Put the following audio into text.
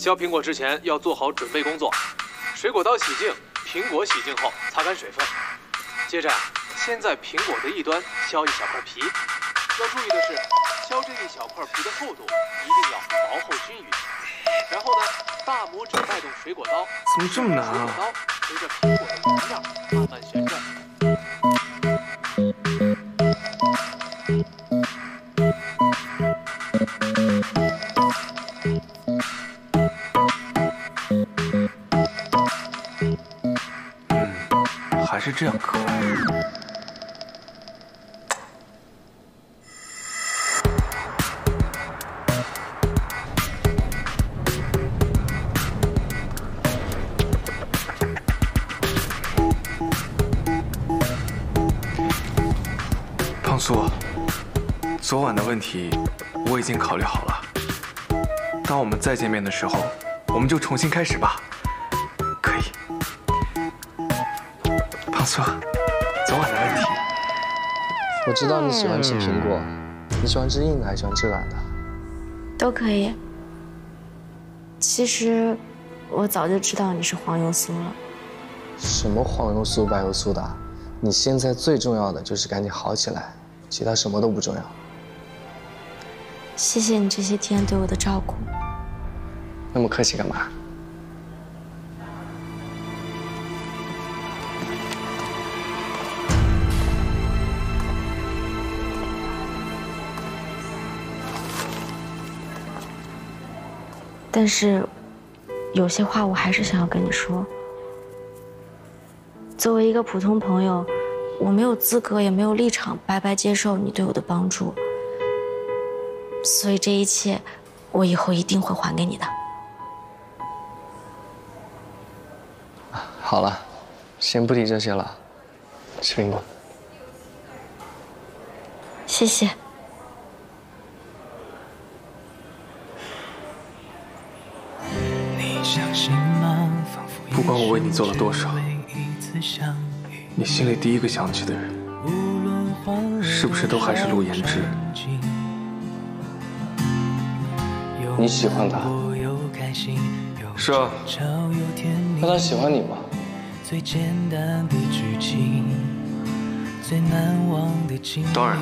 削苹果之前要做好准备工作，水果刀洗净，苹果洗净后擦干水分。接着，先在苹果的一端削一小块皮。要注意的是，削这一小块皮的厚度一定要薄厚均匀。然后呢，大拇指带动水果刀，怎么这么难啊？水果刀随着苹果的模样慢慢旋转。是这样可爱。胖苏，昨晚的问题我已经考虑好了。当我们再见面的时候，我们就重新开始吧。胖苏，昨晚的问题，我知道你喜欢吃苹果，你喜欢吃硬的还是喜欢吃软的？都可以。其实我早就知道你是黄油酥了。什么黄油酥、白油酥的？你现在最重要的就是赶紧好起来，其他什么都不重要。谢谢你这些天对我的照顾。那么客气干嘛？但是，有些话我还是想要跟你说。作为一个普通朋友，我没有资格也没有立场白白接受你对我的帮助。所以这一切，我以后一定会还给你的。好了，先不提这些了，吃苹果。谢谢。不管我为你做了多少，你心里第一个想起的人，是不是都还是陆言之？你喜欢他？是啊。那他喜欢你吗？当然。